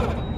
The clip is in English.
you